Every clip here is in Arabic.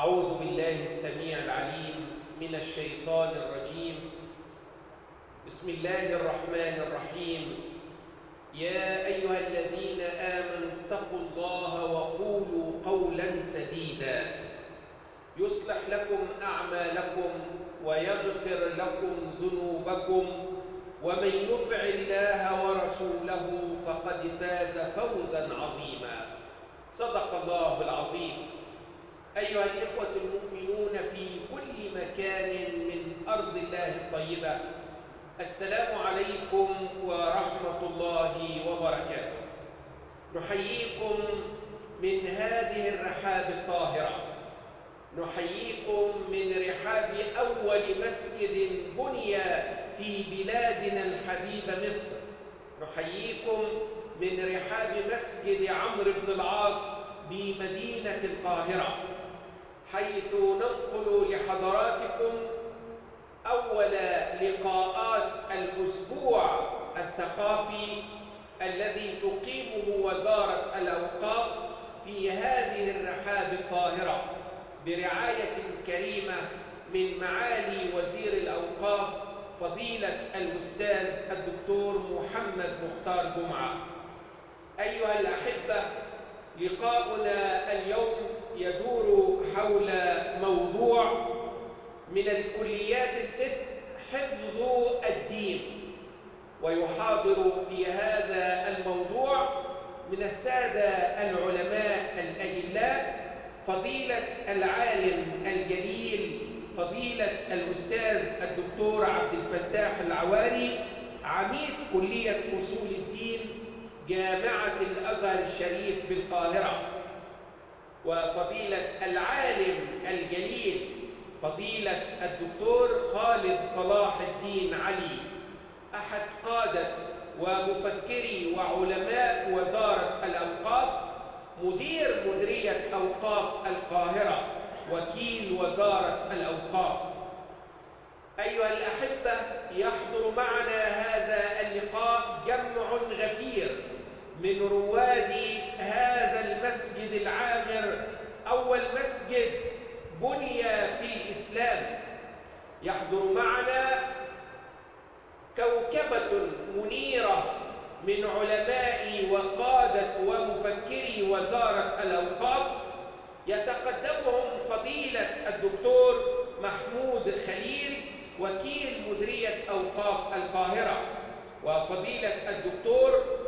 أعوذ بالله السميع العليم من الشيطان الرجيم. بسم الله الرحمن الرحيم. يا أيها الذين آمنوا اتقوا الله وقولوا قولا سديدا. يصلح لكم أعمالكم ويغفر لكم ذنوبكم. ومن يطع الله ورسوله فقد فاز فوزا عظيما. صدق الله العظيم. أيها الإخوة المؤمنون في كل مكان من أرض الله الطيبة السلام عليكم ورحمة الله وبركاته. نحييكم من هذه الرحاب الطاهرة. نحييكم من رحاب أول مسجد بني في بلادنا الحبيبة مصر. نحييكم من رحاب مسجد عمرو بن العاص بمدينة القاهرة. حيث ننقل لحضراتكم أول لقاءات الأسبوع الثقافي الذي تقيمه وزارة الأوقاف في هذه الرحاب الطاهرة برعاية كريمة من معالي وزير الأوقاف فضيلة الأستاذ الدكتور محمد مختار جمعة. أيها الأحبة لقاؤنا اليوم يدور حول موضوع من الكليات الست حفظ الدين. ويحاضر في هذا الموضوع من السادة العلماء الأجلاء فضيلة العالم الجليل فضيلة الأستاذ الدكتور عبد الفتاح العواري عميد كلية أصول الدين جامعة الأزهر الشريف بالقاهرة. وفضيلة العالم الجليل فضيلة الدكتور خالد صلاح الدين علي أحد قادة ومفكري وعلماء وزارة الأوقاف مدير مديرية أوقاف القاهرة وكيل وزارة الأوقاف. أيها الأحبة يحضر معنا هذا اللقاء جمع غفير من رواد هذا المسجد العامر أول مسجد بني في الإسلام. يحضر معنا كوكبة منيرة من علماء وقادة ومفكري وزارة الأوقاف. يتقدمهم فضيلة الدكتور محمود خليل وكيل مديرية أوقاف القاهرة. وفضيلة الدكتور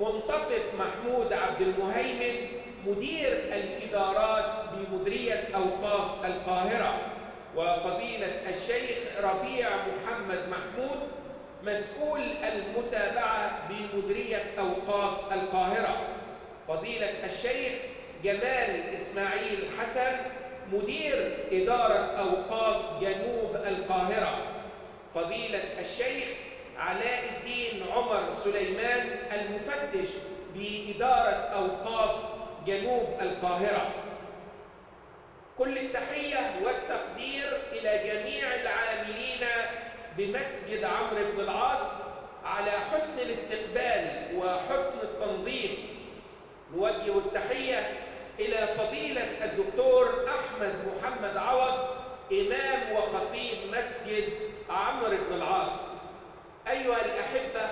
منتصف محمود عبد المهيمن مدير الإدارات بمديرية أوقاف القاهرة وفضيلة الشيخ ربيع محمد محمود مسؤول المتابعة بمديرية أوقاف القاهرة. فضيلة الشيخ جمال إسماعيل حسن مدير إدارة أوقاف جنوب القاهرة. فضيلة الشيخ علاء الدين عمر سليمان المفتش بإدارة أوقاف جنوب القاهرة. كل التحية والتقدير إلى جميع العاملين بمسجد عمرو بن العاص على حسن الاستقبال وحسن التنظيم. نوجه التحية إلى فضيلة الدكتور أحمد محمد عوض إمام وخطيب مسجد عمرو بن العاص. أيها الأحبة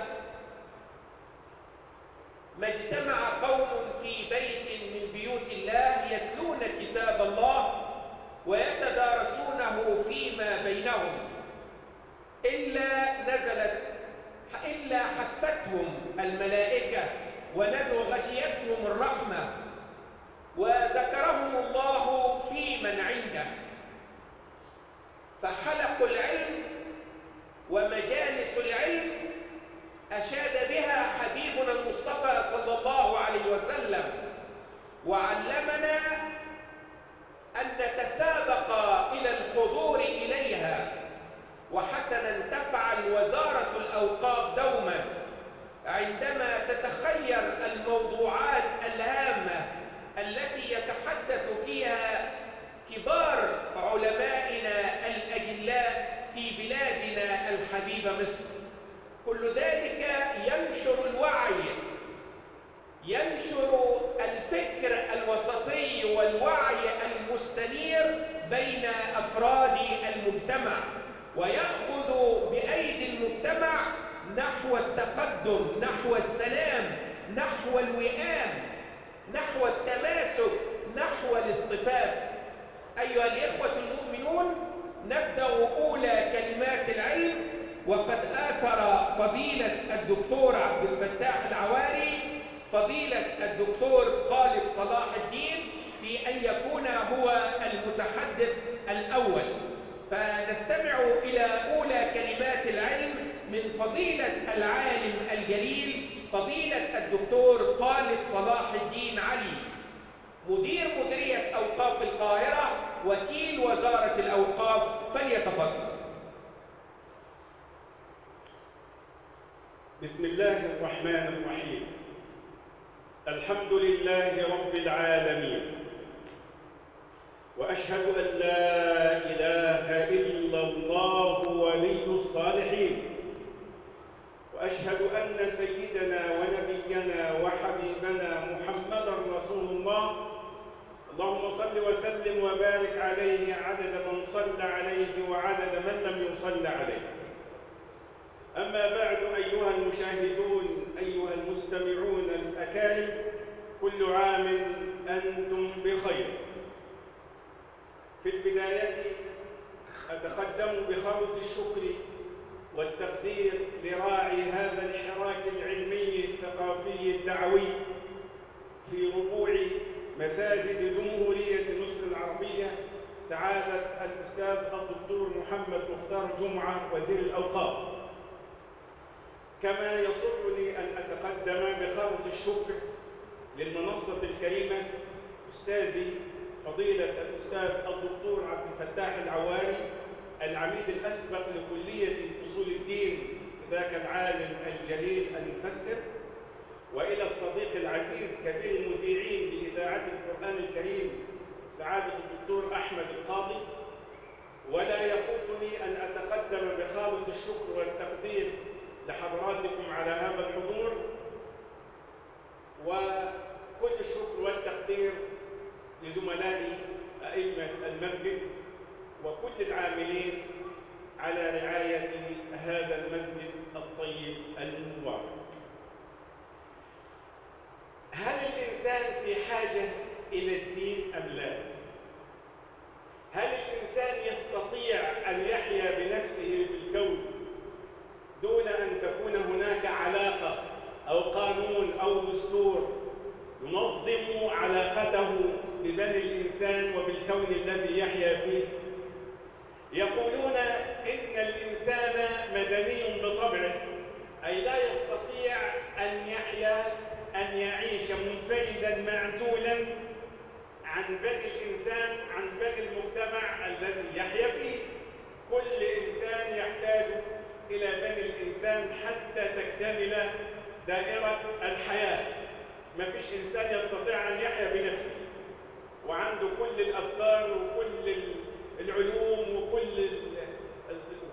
ما اجتمع قوم في بيت من بيوت الله يتلون كتاب الله ويتدارسونه فيما بينهم إلا نزلت إلا حفتهم الملائكة ونزل غشيتهم الرحمة وذكرهم الله في من عنده. فحلقوا العلم ومجالس العلم أشاد بها حبيبنا المصطفى صلى الله عليه وسلم وعلمنا أن نتسابق إلى الحضور إليها وحسنا تفعل وزارة الأوقاف دوما عندما تتخير الموضوعات الهامة التي يتحدث فيها كبار علمائنا الأجلاء في بلادنا الحبيبة مصر كل ذلك ينشر الوعي ينشر الفكر الوسطي والوعي المستنير التقدم نحو السلام نحو الوئام نحو التماسك نحو الاصطفاف أيها الإخوة المؤمنون نبدأ أولى كلمات العلم وقد آثر فضيلة الدكتور عبد الفتاح العواري فضيلة الدكتور خالد صلاح الدين في أن يكون هو المتحدث الأول فنستمع إلى أولى كلمات العلم من فضيلة العالم الجليل فضيلة الدكتور خالد صلاح الدين علي مدير مديرية أوقاف القاهرة وكيل وزارة الأوقاف فليتفضل بسم الله الرحمن الرحيم الحمد لله رب العالمين. وأشهد أن لا إله إلا الله ولي الصالحين. وأشهد أن سيدنا ونبينا وحبيبنا محمدا رسول الله. اللهم صل وسلم وبارك عليه عدد من صلى عليه وعدد من لم يصل عليه. أما بعد أيها المشاهدون أيها المستمعون الأكارم كل عام أنتم بخير. في البداية أتقدم بخلص الشكر والتقدير لراعي هذا الحراك العلمي الثقافي الدعوي في ربوع مساجد جمهورية مصر العربية سعادة الأستاذ الدكتور محمد مختار جمعة وزير الأوقاف. كما يسرني أن أتقدم بخالص الشكر للمنصة الكريمة أستاذي فضيلة الأستاذ الدكتور عبد الفتاح العواري العميد الأسبق لكلية أصول الدين ذاك العالم الجليل المفسر وإلى الصديق العزيز كبير المذيعين لإذاعة القرآن الكريم سعادة الدكتور أحمد القاضي. ولا يفوتني أن أتقدم بخالص الشكر والتقدير لحضراتكم على هذا الحضور. وكل الشكر والتقدير لزملائي أئمة المسجد وكل العاملين على رعاية هذا المسجد الطيب المبارك هل الإنسان في حاجة إلى الدين أم لا؟ هل الإنسان يستطيع أن يحيا بنفسه في الكون دون أن تكون هناك علاقة أو قانون أو دستور ينظم علاقته ببني الإنسان وبالكون الذي يحيا فيه. يقولون إن الإنسان مدني بطبعه أي لا يستطيع أن يحيا أن يعيش منفردا معزولا عن بني الإنسان عن بني المجتمع الذي يحيا فيه. كل إنسان يحتاج إلى بني الإنسان حتى تكتمل دائرة الحياة. ما فيش إنسان يستطيع أن يحيا بنفسه. وعنده كل الأفكار وكل العلوم وكل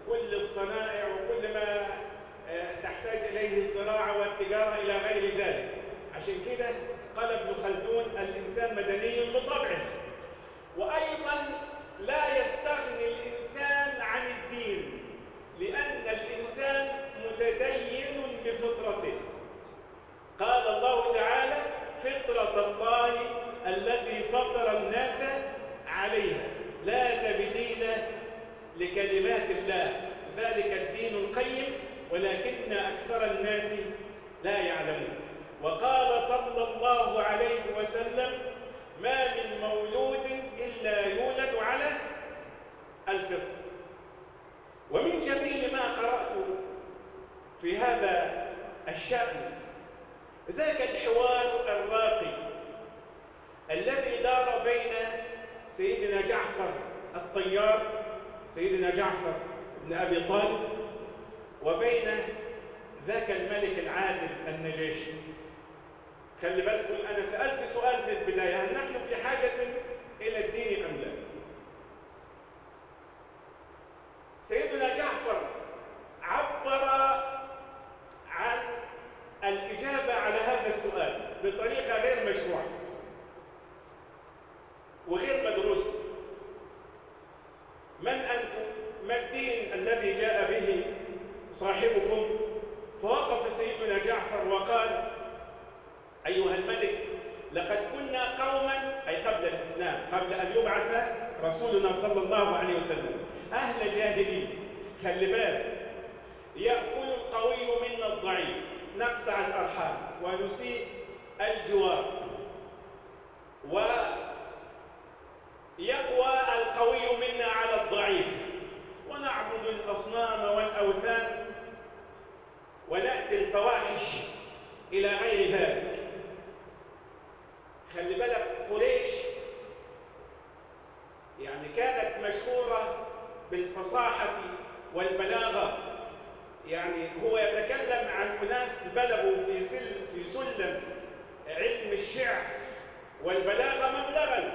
وكل الصنائع وكل ما تحتاج إليه الزراعة والتجارة إلى غير ذلك. عشان كده قال ابن خلدون الإنسان مدني بطبعه. وأيضا لا يستغني الإنسان عن الدين لأن الإنسان متدين بفطرته. قال الله تعالى فطرة الله التي فطر الناس عليها. لا تبديل لكلمات الله. ذلك الدين القيم ولكن أكثر الناس لا يعلمون. وقال صلى الله عليه وسلم ما من مولود إلا يولد على الفطر. ومن جميل ما قرأت في هذا الشأن ذاك الحوار الراقي الذي دار بين سيدنا جعفر الطيار سيدنا جعفر بن أبي طالب وبين ذاك الملك العادل النجاشي خلي بالكم أنا سألت سؤال في البداية هل نحن في حاجة إلى الدين أم لا؟ سيدنا جعفر عبر عن الإجابة على هذا السؤال بطريقة غير مشروعة وغير مدروسة من أنتم؟ ما الدين الذي جاء به صاحبكم؟ فوقف سيدنا جعفر وقال أيها الملك لقد كنا قوما أي قبل الإسلام قبل أن يبعث رسولنا صلى الله عليه وسلم أهل جاهلية خلي بالك يأكل القوي منا الضعيف نقطع الأرحام ونسيء الجوار ويقوى القوي منا على الضعيف ونعبد الأصنام والأوثان ونأتي الفواحش إلى غير ذلك خلي بالك قريش يعني كانت مشهورة بالفصاحة والبلاغة. يعني هو يتكلم عن أناس بلغوا في سل في سلم علم الشعر والبلاغة مبلغا.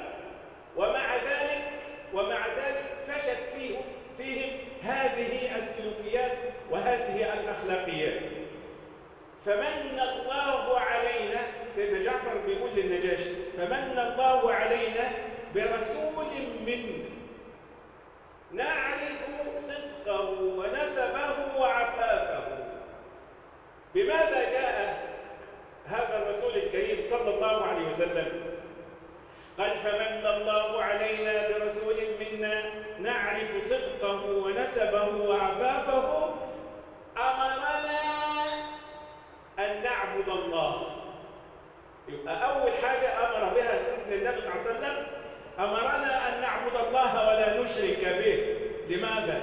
ومع ذلك ومع ذلك فشت فيهم فيهم هذه السلوكيات وهذه الأخلاقيات. فمن الله علينا سيدنا جعفر بيقول للنجاشي فمن الله علينا برسول منا نعرف صدقه ونسبه وعفافه. بماذا جاء هذا الرسول الكريم صلى الله عليه وسلم؟ قال فمن الله علينا برسول منا نعرف صدقه ونسبه وعفافه. أمرنا أن نعبد الله. يبقى أول حاجة أمر بها سيدنا النبي صلى الله عليه وسلم أمرنا أن نعبد الله ولا نشرك به. لماذا؟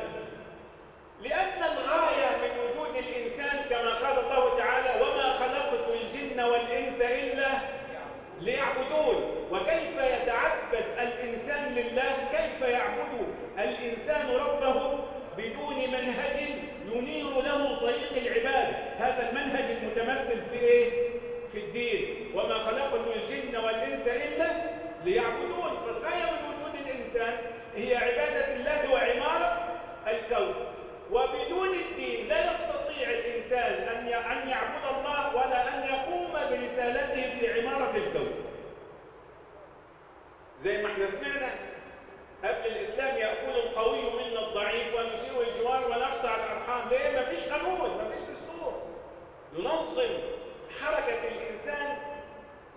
لأن الغاية من وجود الإنسان كما قال الله تعالى وما خلقت الجن والإنس إلا ليعبدون وكيف يتعبد الإنسان لله؟ كيف يعبد الإنسان ربه بدون منهج ينير له طريق العبادة؟ هذا المنهج المتمثل في إيه؟ في الدين. وما خلقت الجن والإنس إلا ليعبدون. فالغاية من وجود الإنسان هي عبادة الله وعمارة الكون. وبدون الدين لا يستطيع الإنسان أن أن يعبد الله ولا أن يقوم برسالته في عمارة الكون. زي ما إحنا سمعنا قبل الإسلام يأكل القوي منا الضعيف ونسيء الجوار ونقطع الأرحام. ليه؟ ما فيش قانون ما فيش دستور. ينظم حركة الإنسان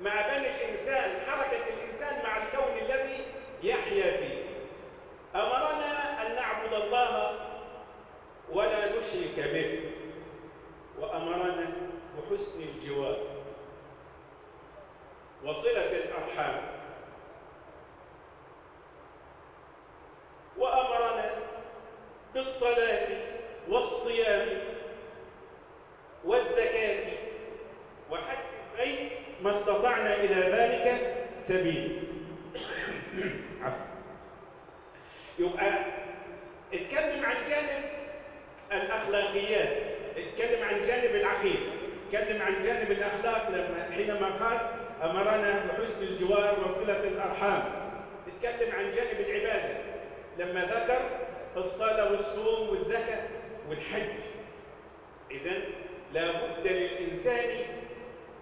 مع بني الإنسان حركة الإنسان مع الكون الذي يحيا فيه. أمرنا أن نعبد الله ولا نشرك به. وأمرنا بحسن الجوار وصلة الأرحام. وأمرنا بالصلاة والصيام والزكاة. ما استطعنا إلى ذلك سبيل. عفوا. يبقى اتكلم عن جانب الأخلاقيات اتكلم عن جانب العقيدة اتكلم عن جانب الأخلاق لما حينما قال أمرنا بحسن الجوار وصلة الأرحام. اتكلم عن جانب العبادة. لما ذكر الصلاة والصوم والزكاة والحج. إذن لابد للإنسان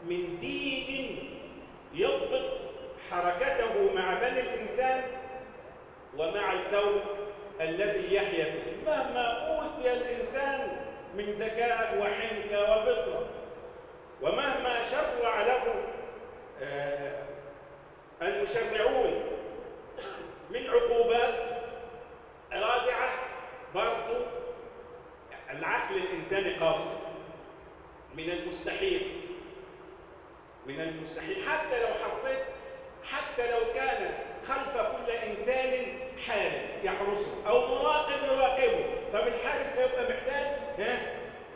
من دين يضبط حركته مع بني الإنسان ومع الكون الذي يحيا فيه مهما أوتي الإنسان من ذكاء وحنكة وفطرة ومهما شرع له آه المشرعون من عقوبات رادعة برضو العقل الإنساني قاصر من المستحيل. من المستحيل. حتى لو حطيت حتى لو كان خلف كل إنسان حارس يحرسه أو مراقب يراقبه طب الحارس هيبقى محتاج ها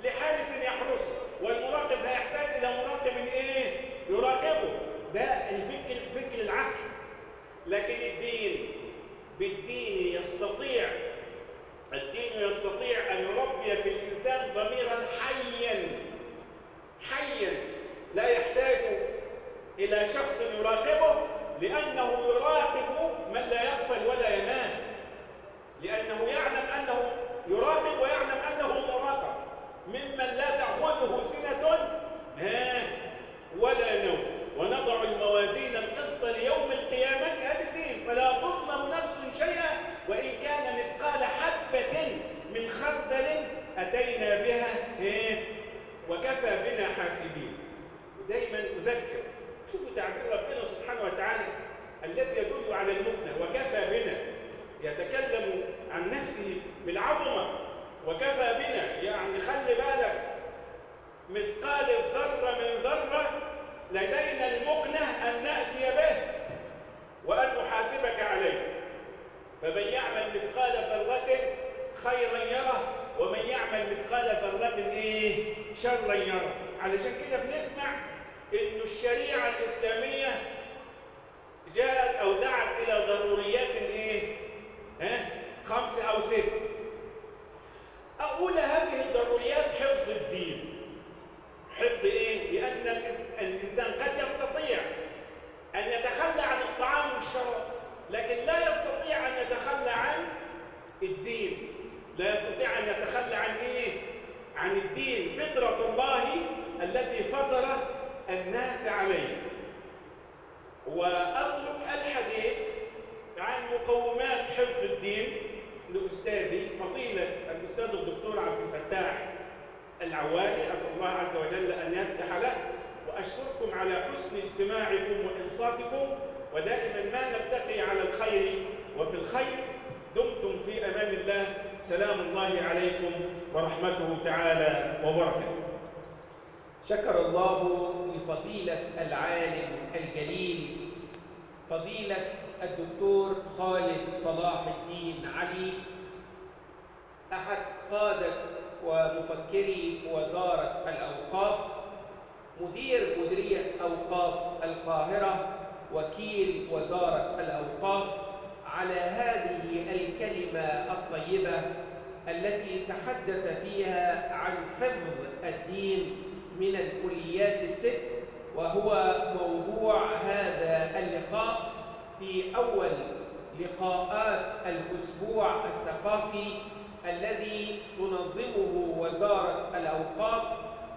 لحارس يحرسه والمراقب هيحتاج إلى مراقب إيه يراقبه ده الفكر فكر العقل لكن الدين بالدين يستطيع الدين يستطيع أن يربي في الإنسان ضميرا حيا حيا لا يحتاج إلى شخص يراقبه لأنه يراقب من لا يغفل ولا ينام لأنه يعلم أنه يراقب ويعلم أنه مراقب ممن لا تأخذه سنة ولا نوم ونضع الموازين القسط ليوم القيامة هذا الدين فلا تظلم نفس شيئا وإن كان مثقال حبة من خردل أتينا بها وكفى بنا دايما أذكر شوفوا تعبير ربنا سبحانه وتعالى الذي يدل على المكنة وكفى بنا يتكلم عن نفسه بالعظمة وكفى بنا يعني خلي بالك مثقال الذرة من ذرة لدينا المكنة أن نأتي به وأن نحاسبك عليه فمن يعمل مثقال ذرة خيرا يره ومن مثقال ذرة إيه شرا يره علشان كده بنسمع إنه الشريعة الإسلامية جاءت أو دعت إلى ضروريات إيه؟ ها؟ خمسة أو ست. أولى هذه الضروريات حفظ الدين. حفظ إيه؟ لأن الإنسان قد يستطيع أن يتخلى عن الطعام والشراب، لكن لا يستطيع أن يتخلى عن الدين. لا يستطيع أن يتخلى عن إيه؟ عن الدين، فطرة الله التي فطر الناس عليه. وأطلق الحديث عن مقومات حفظ الدين لأستاذي فضيلة الأستاذ الدكتور عبد الفتاح العوالي أدعو الله عز وجل أن يفتح له وأشكركم على حسن استماعكم وإنصاتكم ودائما ما نلتقي على الخير وفي الخير دمتم في أمان الله سلام الله عليكم ورحمته تعالى وبركاته. شكر الله لفضيلة العالم الجليل فضيلة الدكتور خالد صلاح الدين علي أحد قادة ومفكري وزارة الأوقاف مدير مديرية أوقاف القاهرة وكيل وزارة الأوقاف على هذه الكلمة الطيبة التي تحدث فيها عن حفظ الدين من الكليات الست وهو موضوع هذا اللقاء في أول لقاءات الأسبوع الثقافي الذي تنظمه وزارة الأوقاف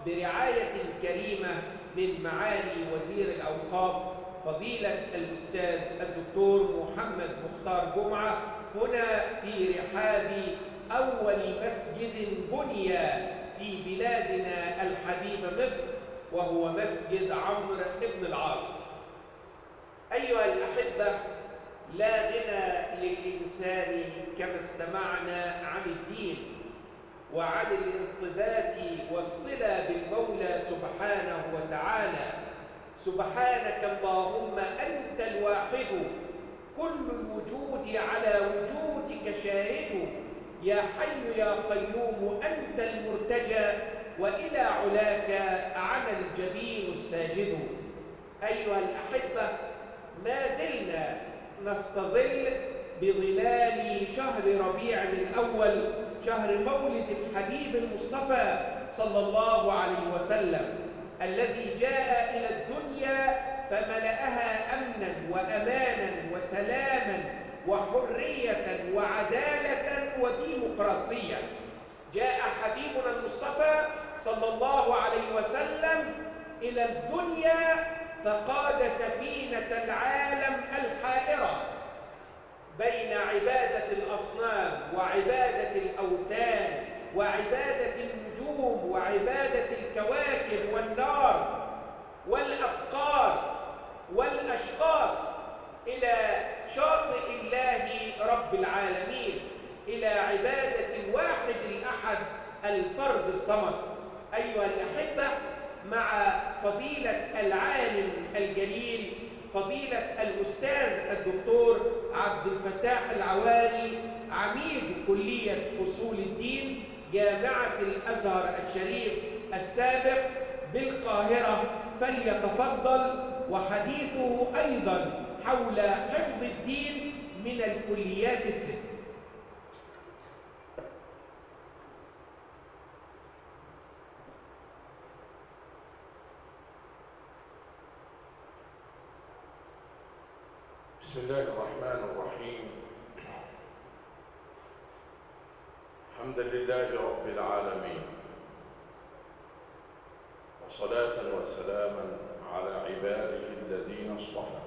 برعاية كريمة من معالي وزير الأوقاف فضيلة الأستاذ الدكتور محمد مختار جمعة هنا في رحاب أول مسجد بني في بلادنا الحبيبة مصر وهو مسجد عمرو بن العاص. أيها الأحبة لا غنى للإنسان كما استمعنا عن الدين وعن الارتباط والصلة بالمولى سبحانه وتعالى. سبحانك اللهم أنت الواحد كل الوجود على وجودك شاهد. يا حي يا قيوم أنت المرتجى وإلى علاك عمى الجبين الساجد. أيها الأحبة ما زلنا نستظل بظلال شهر ربيع الأول شهر مولد الحبيب المصطفى صلى الله عليه وسلم الذي جاء إلى الدنيا فملأها أمنا وأمانا وسلاما وحرية وعدالة وديمقراطية. جاء حبيبنا المصطفى صلى الله عليه وسلم إلى الدنيا فقاد سفينة العالم الحائرة بين عبادة الأصنام وعبادة الأوثان وعبادة النجوم وعبادة الكواكب والنار والأبقار والأشخاص إلى شاطئ الله رب العالمين إلى عبادة الواحد الأحد الفرد الصمد. أيها الأحبة مع فضيلة العالم الجليل فضيلة الأستاذ الدكتور عبد الفتاح العواري عميد كلية أصول الدين جامعة الأزهر الشريف السابق بالقاهرة فليتفضل وحديثه أيضا حول حفظ الدين من الكليات الست. بسم الله الرحمن الرحيم. حمدا لله رب العالمين. وصلاة وسلاما على عباده الذين اصطفى.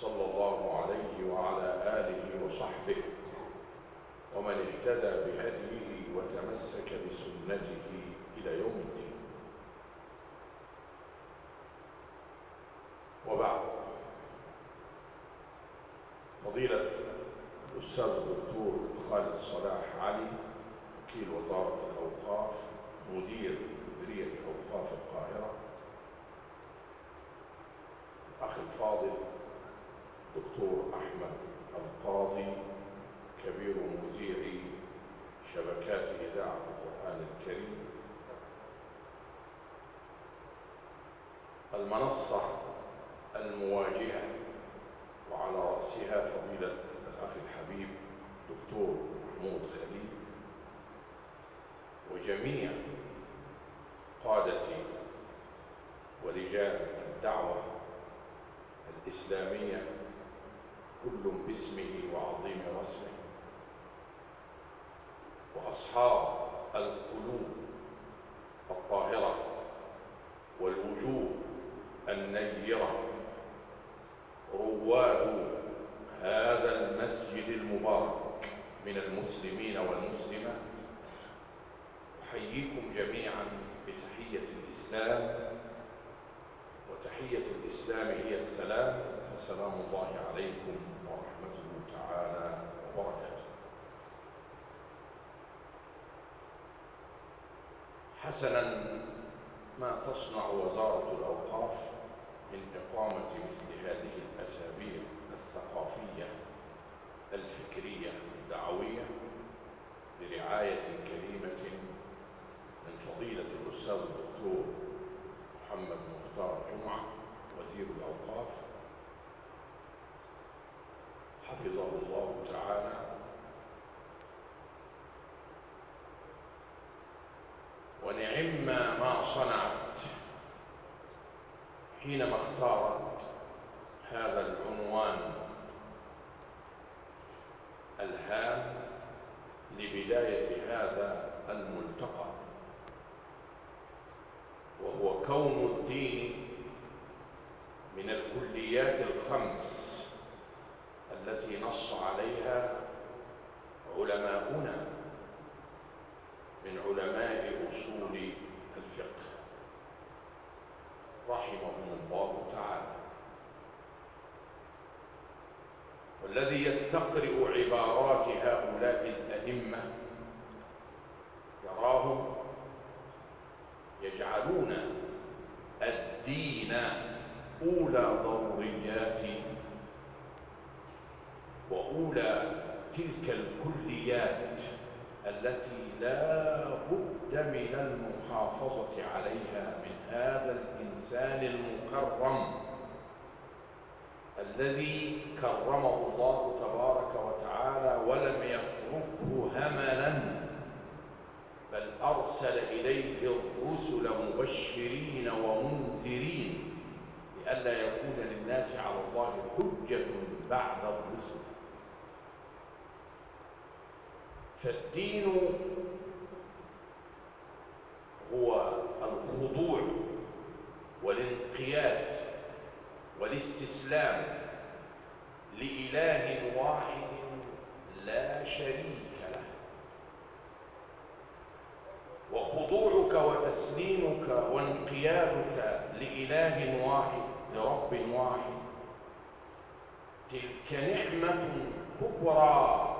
صلى الله عليه وعلى آله وصحبه ومن اهتدى بهديه وتمسك بسنته إلى يوم الدين. وبعد. فضيلة الأستاذ الدكتور خالد صلاح علي وكيل وزارة الأوقاف مدير مديرية أوقاف القاهرة. أخي الفاضل دكتور أحمد القاضي كبير مذيع شبكات إذاعة القرآن الكريم. المنصة المواجهة وعلى رأسها فضيلة الأخ الحبيب دكتور محمود خليل. وجميع هي السلام فسلام الله عليكم ورحمته تعالى وبركاته. حسنا ما تصنع وزارة الأوقاف من إقامة مثل هذه الأسابيع الثقافية الفكرية الدعوية برعاية كريمة من فضيلة الأستاذ الدكتور محمد مختار جمعة. وزير الأوقاف حفظه الله تعالى. ونعم ما صنعت حينما اختارت هذا العنوان الهام لبداية هذا الملتقى وهو كون الدين من الكليات الخمس التي نص عليها علماؤنا من علماء أصول الفقه. رحمهم الله تعالى. والذي يستقرئ عبارات هؤلاء الأئمة يراهم يجعلون الدين أولى ضروريات وأولى تلك الكليات التي لا بد من المحافظة عليها من هذا الإنسان المكرم الذي كرمه الله تبارك وتعالى ولم يتركه هملا بل أرسل إليه الرسل مبشرين ومنذرين لئلا يكون للناس على الله حجة بعد الرسل. فالدين هو الخضوع والانقياد والاستسلام لإله واحد لا شريك له. وخضوعك وتسليمك وانقيادك لإله واحد لرب واحد. تلك نعمة كبرى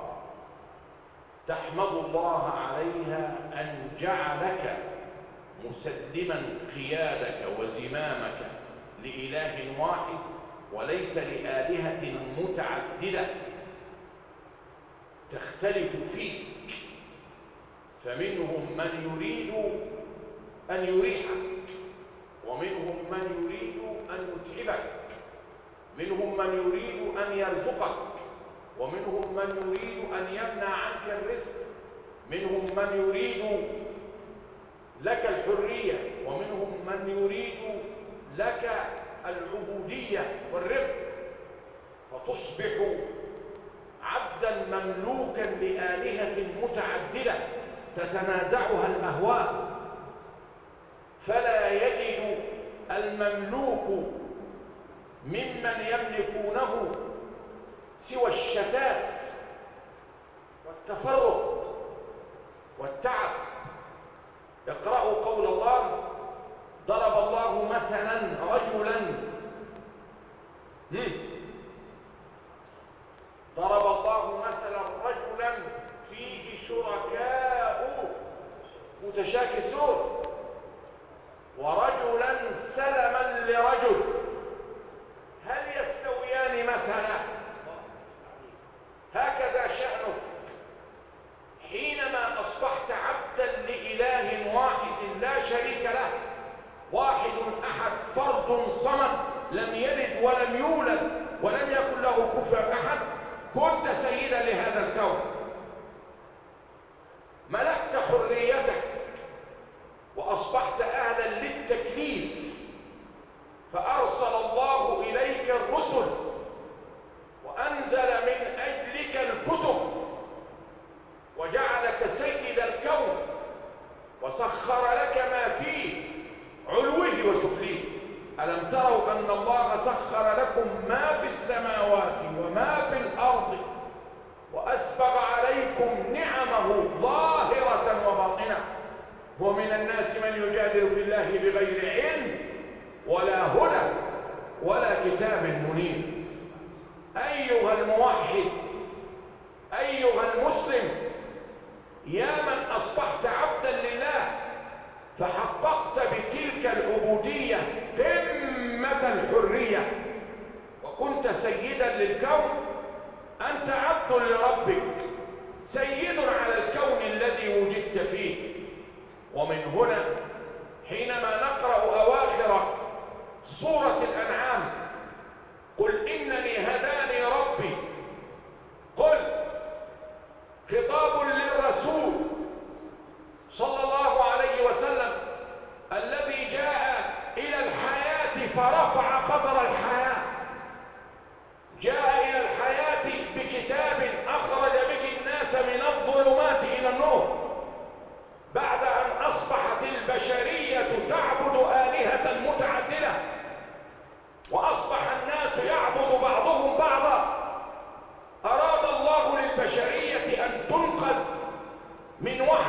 تحمد الله عليها أن جعلك مسلما قيادك وزمامك لإله واحد وليس لآلهة متعددة تختلف فيك فمنهم من يريد أن يريحك ومنهم من يريد أن يتعبك منهم من يريد أن يرزقك ومنهم من يريد أن يمنع عنك الرزق منهم من يريد لك الحرية ومنهم من يريد لك العبودية والرق فتصبح عبدا مملوكا لآلهة متعددة تتنازعها الأهواء فلا يجد المملوك ممن يملكونه سوى الشتات والتفرق ومن الناس من يجادل في الله بغير علم ولا هدى ولا كتاب منير. أيها الموحد أيها المسلم يا من أصبحت عبدا لله فحققت بتلك العبودية قمة الحرية. وكنت سيدا للكون أنت عبد لربك سيد على الكون الذي وجدت فيه. ومن هنا حينما نقرأ أواخر سورة الأنعام قل إنني هداني ربي. قل خطاب للرسول صلى الله عليه وسلم الذي جاء إلى الحياة فرفع قدر الحياة. جاء البشرية تعبد آلهة متعددة. وأصبح الناس يعبد بعضهم بعضا. أراد الله للبشرية أن تنقذ من وحي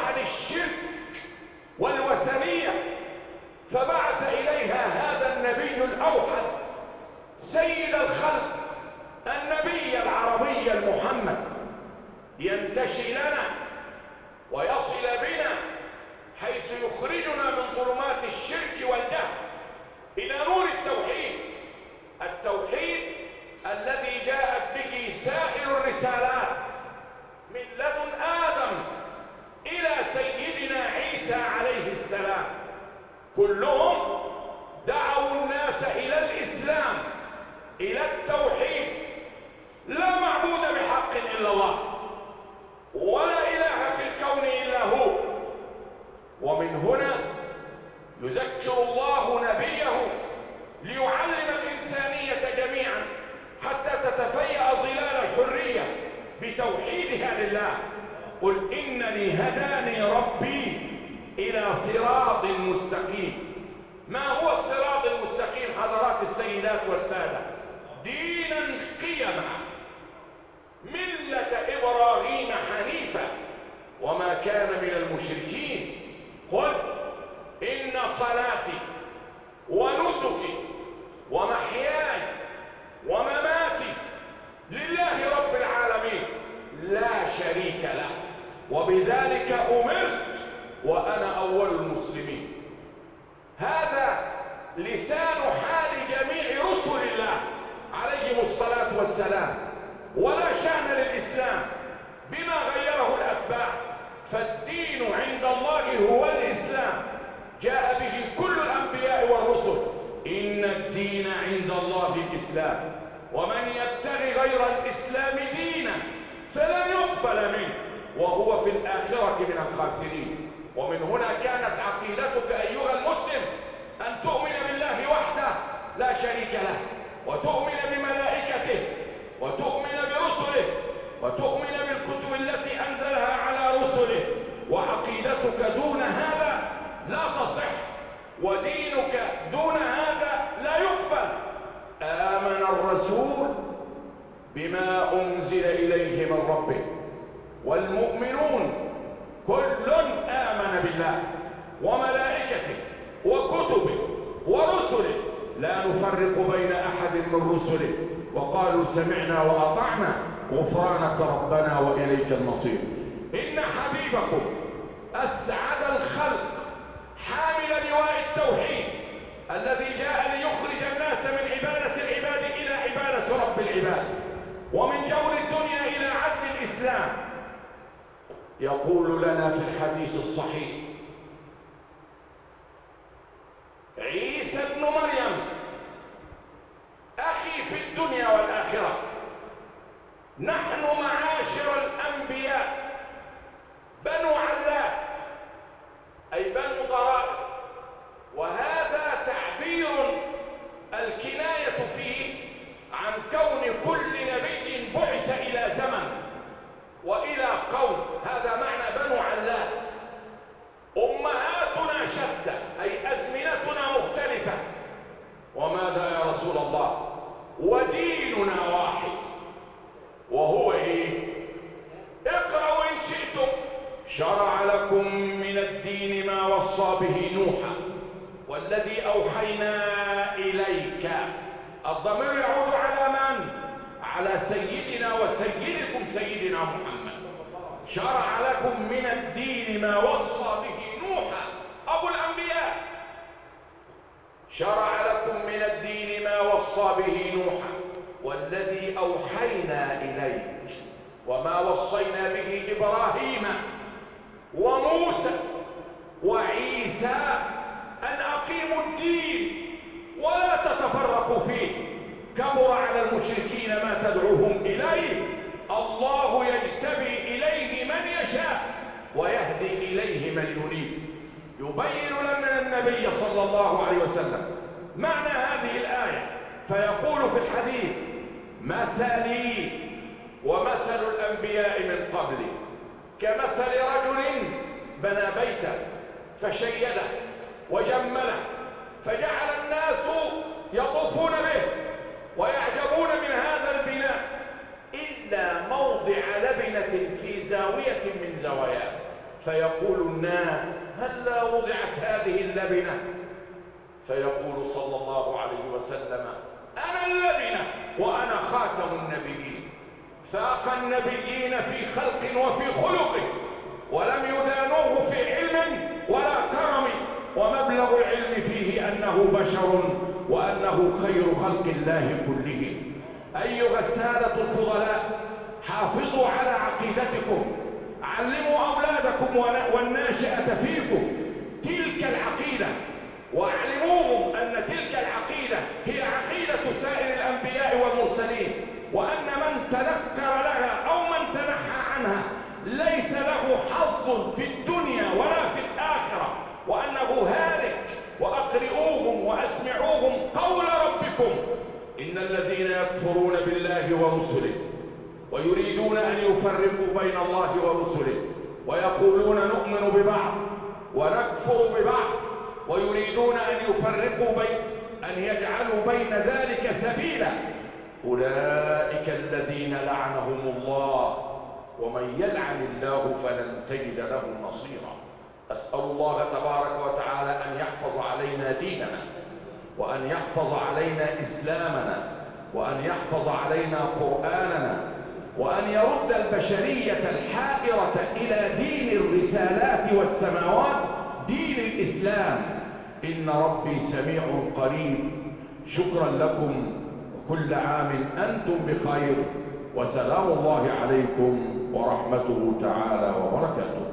المؤمنون كل آمن بالله وملائكته وكتبه ورسله. لا نفرق بين أحد من رسله. وقالوا سمعنا وأطعنا. غفرانك ربنا وإليك المصير. إن حبيبكم أسعد يقول لنا في الحديث الصحيح عيسى ابن مريم أخي في الدنيا والآخرة نحن معاشر الأنبياء بنو علات أي بنو ضرائب وهذا تعبير الكناية فيه عن كون كل نبي بعث إلى زمن وإلى قوم هذا معنى بنو علات أمهاتنا شتى أي أزمنتنا مختلفة وماذا يا رسول الله وديننا واحد وهو إيه اقرأوا إن شئتم شرع لكم من الدين ما وصى به نوحا والذي أوحينا إليك الضمير يعود على من؟ على سيدنا وسيدكم سيدنا محمد شرع لكم من الدين ما وصى به نوحا أبو الأنبياء شرع لكم من الدين ما وصى به نوحا والذي أوحينا إليك وما وصينا به إبراهيم وموسى وعيسى أن أقيموا الدين ولا تتفرقوا فيه. كبر على المشركين ما تدعوهم إليه. الله يجتبي إليه من يشاء ويهدي إليه من يريد يبين لنا النبي صلى الله عليه وسلم معنى هذه الآية. فيقول في الحديث مثلي ومثل الأنبياء من قبلي كمثل رجل بنى بيتا فشيده وجمله فجعل الناس يطوفون به ويعجبون من هذا البناء إلا موضع لبنة في زاوية من زواياه. فيقول الناس هلا وضعت هذه اللبنة؟ فيقول صلى الله عليه وسلم أنا اللبنة وأنا خاتم النبيين. فاق النبيين في خلق وفي خلق ولم يدانوه في علم ولا كرم. ومبلغ العلم فيه أنه بشر وأنه خير خلق الله كلهم أيها السادة الفضلاء حافظوا على عقيدتكم علموا أولادكم والناشئة فيكم تلك العقيدة وأعلموهم أن تلك العقيدة هي عقيدة سائر الأنبياء والمرسلين. وأن من تذكر لها أو من تنحى عنها ليس له حظ في الدنيا ولا في الآخرة. وأنه هالك وأقرئوهم وأسمعوهم قول ربكم. إن الذين يكفرون بالله ورسله ويريدون أن يفرقوا بين الله ورسله ويقولون نؤمن ببعض ونكفر ببعض ويريدون أن يفرقوا بين أن يجعلوا بين ذلك سبيلا أولئك الذين لعنهم الله ومن يلعن الله فلن تجد له نصيرا. أسأل الله تبارك وتعالى أن يحفظ علينا ديننا وأن يحفظ علينا إسلامنا وأن يحفظ علينا قرآننا وأن يرد البشرية الحائرة إلى دين الرسالات والسماوات دين الإسلام. إن ربي سميع قريب. شكرا لكم. كل عام أنتم بخير وسلام الله عليكم ورحمته تعالى وبركاته.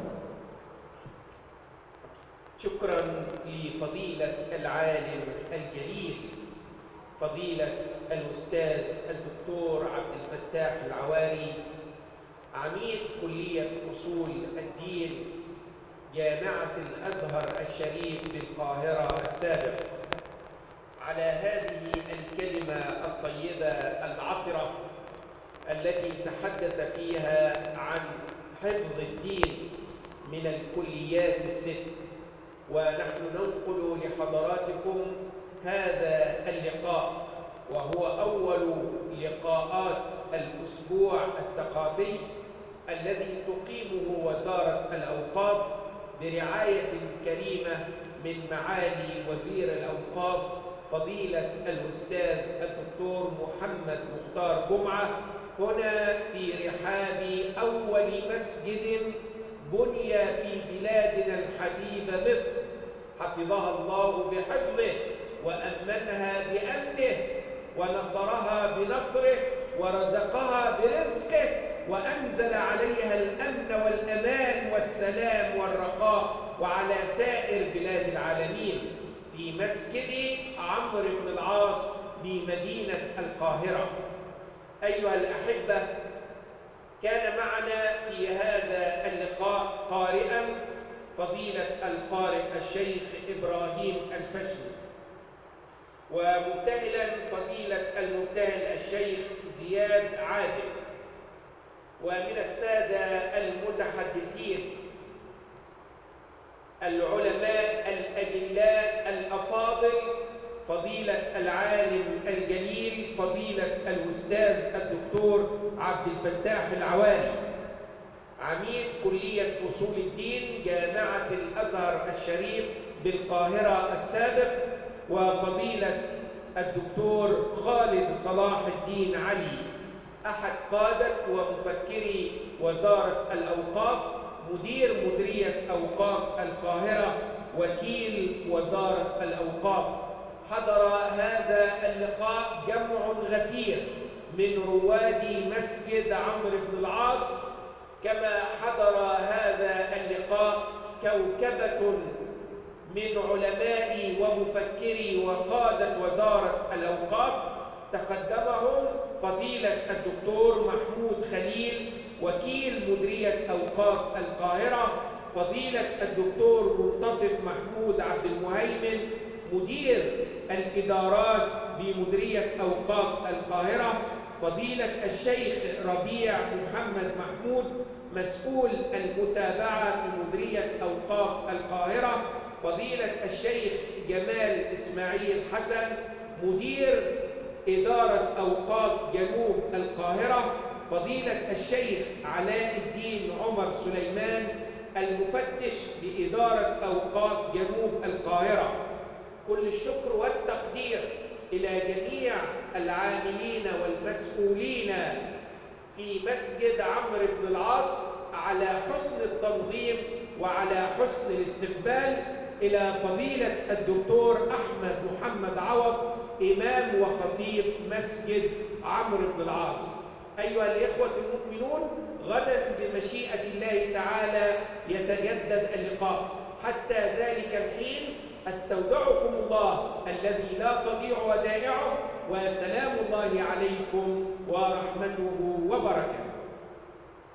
شكرا لفضيلة العالم الجليل فضيلة الأستاذ الدكتور عبد الفتاح العواري عميد كلية أصول الدين جامعة الأزهر الشريف بالقاهرة السابق على هذه الكلمة التي تحدث فيها عن حفظ الدين من الكليات الست. ونحن ننقل لحضراتكم هذا اللقاء وهو أول لقاءات الأسبوع الثقافي الذي تقيمه وزارة الأوقاف برعاية كريمة من معالي وزير الأوقاف فضيلة الأستاذ الدكتور محمد مختار جمعة هنا في رحاب أول مسجد بني في بلادنا الحبيبة مصر. حفظها الله بحفظه وأمنها بأمنه ونصرها بنصره ورزقها برزقه وأنزل عليها الأمن والأمان والسلام والرخاء وعلى سائر بلاد العالمين في مسجد عمرو بن العاص بمدينة القاهرة. أيها الأحبة كان معنا في هذا اللقاء قارئا فضيلة القارئ الشيخ إبراهيم الفشل ومبتهلا فضيلة المبتهل الشيخ زياد عادل ومن السادة المتحدثين العلماء الأجلاء الأفاضل فضيلة العالم الجليل فضيلة الأستاذ الدكتور عبد الفتاح العواني عميد كلية أصول الدين جامعة الأزهر الشريف بالقاهرة السابق وفضيلة الدكتور خالد صلاح الدين علي. أحد قادة ومفكري وزارة الأوقاف مدير مديرية أوقاف القاهرة وكيل وزارة الأوقاف. حضر هذا اللقاء جمع غفير من رواد مسجد عمرو بن العاص كما حضر هذا اللقاء كوكبة من علماء ومفكري وقادة وزارة الأوقاف. تقدمهم فضيلة الدكتور محمود خليل وكيل مديرية أوقاف القاهرة. فضيلة الدكتور منتصف محمود عبد المهيمن مدير الإدارات بمديرية أوقاف القاهرة فضيلة الشيخ ربيع محمد محمود مسؤول المتابعة بمديرية أوقاف القاهرة فضيلة الشيخ جمال إسماعيل حسن مدير إدارة أوقاف جنوب القاهرة فضيلة الشيخ علاء الدين عمر سليمان المفتش بإدارة أوقاف جنوب القاهرة. كل الشكر والتقدير إلى جميع العاملين والمسؤولين في مسجد عمرو بن العاص على حسن التنظيم وعلى حسن الاستقبال إلى فضيلة الدكتور أحمد محمد عوض إمام وخطيب مسجد عمرو بن العاص. أيها الإخوة المؤمنون غدا بمشيئة الله تعالى يتجدد اللقاء. حتى ذلك الحين أستودعكم الله الذي لا تضيع ودائعه وسلام الله عليكم ورحمته وبركاته.